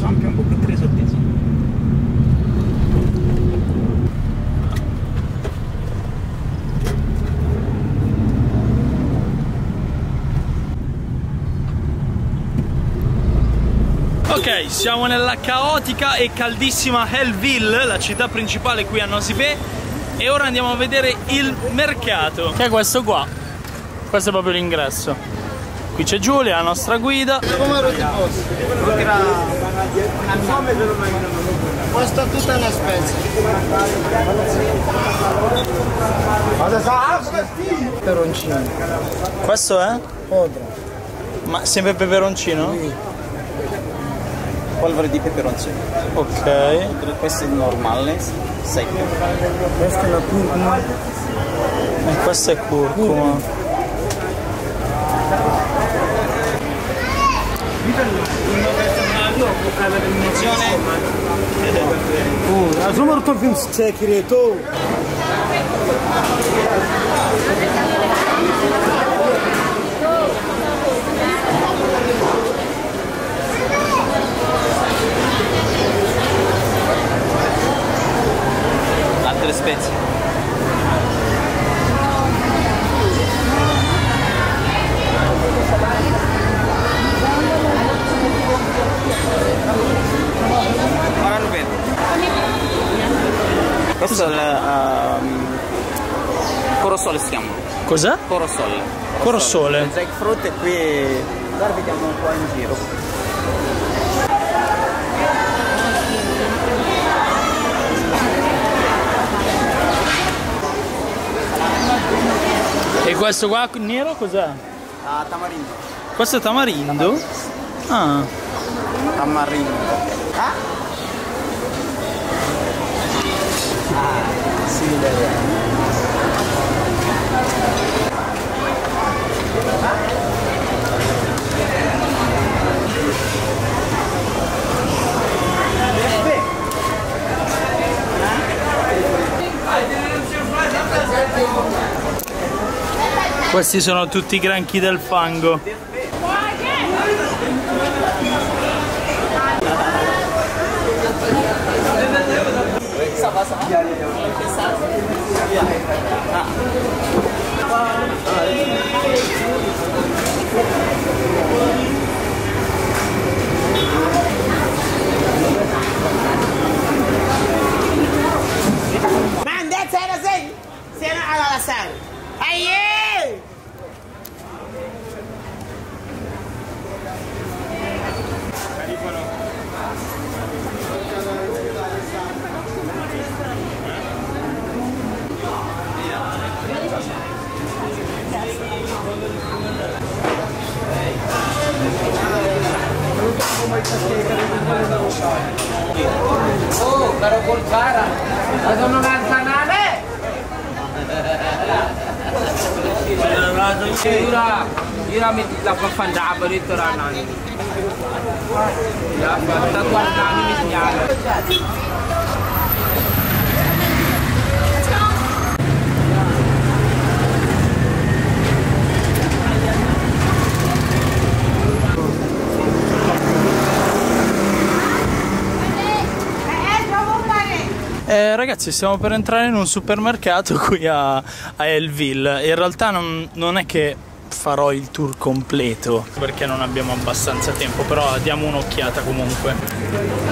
Champion, um pouco três hortezinhas. Ok, siamo nella caotica e caldissima Hellville, la città principale qui a Nosibè e ora andiamo a vedere il mercato. Che è questo qua. Questo è proprio l'ingresso. Qui c'è Giulia, la nostra guida. Costa tutta una spezia. Peroncino. Questo è? Odra. Ma sempre peperoncino? Polvere di peperoncino. Ok. Questo è normale, secco. Questa è la curcuma. E questo è curcuma. Oh, I'm not convinced to take it at all. Guardalo bene. Questo è il um, corosole si chiama. Cos'è? Corosole. Corosole. Il jackfruit e qui guarda vediamo un po' in giro. E questo qua nero cos'è? Ah, tamarindo. Questo è tamarindo? Ah. Tamarindo. Ah? Ah, sì. Questi sono tutti i granchi del fango. Yeah, yeah, yeah. Man, that's everything. Say no other side. Aye. Col cara. Adesso non ha il canale. Ira, ira mi la fa fandaba dito rana. Ya, tatuan kami mi senyala. Eh, ragazzi, stiamo per entrare in un supermercato qui a, a Elville. In realtà non, non è che farò il tour completo perché non abbiamo abbastanza tempo, però diamo un'occhiata comunque.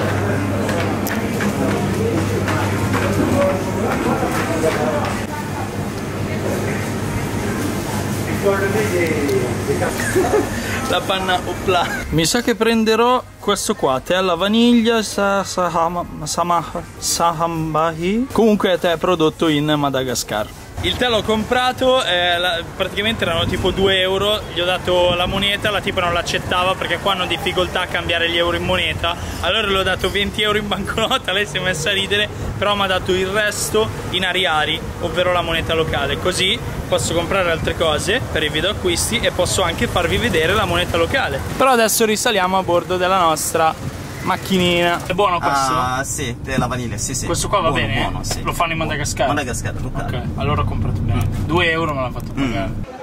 La panna opla. Mi sa che prenderò questo qua, tè alla vaniglia, sa, sahama, samah- sahambahi. Comunque è tè prodotto in Madagascar. Il tè l'ho comprato, eh, la- praticamente erano tipo 2 euro, gli ho dato la moneta, la tipa non l'accettava perché qua hanno difficoltà a cambiare gli euro in moneta, allora le ho dato 20 euro in banconota, lei si è messa a ridere, però mi ha dato il resto in ariari, ovvero la moneta locale, così posso comprare altre cose per i video acquisti e posso anche farvi vedere la moneta locale. Però adesso risaliamo a bordo della nostra macchinina. È buono questo? Ah, sì, della vaniglia, sì, sì. Questo qua va Buono, bene? Buono, sì. Lo fanno in Madagascar? Madagascar. Ok, allora ho comprato bene. 2 euro me l'ha fatto pagare.